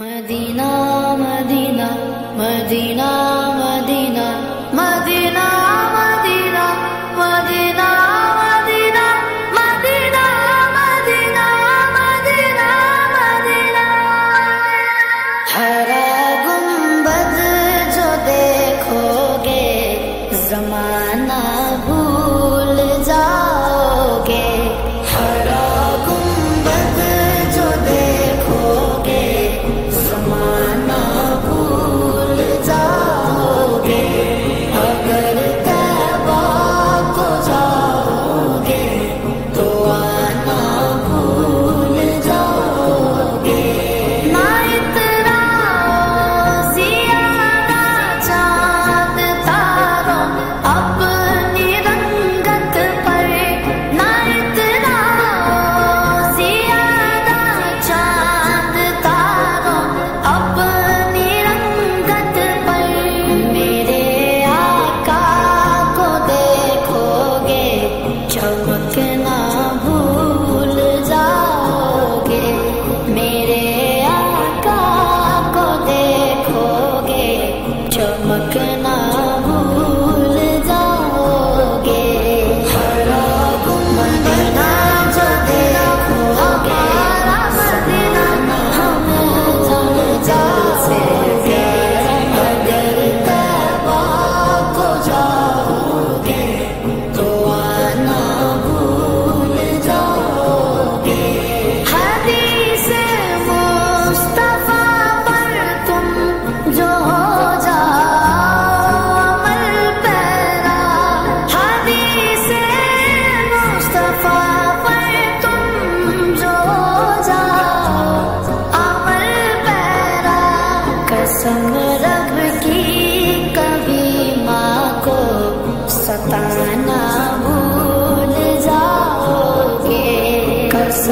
Medina Madina Madina Madina Madina Madina हरा गुंबद जो देखोगे जमाना भूल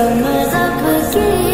Summers up again.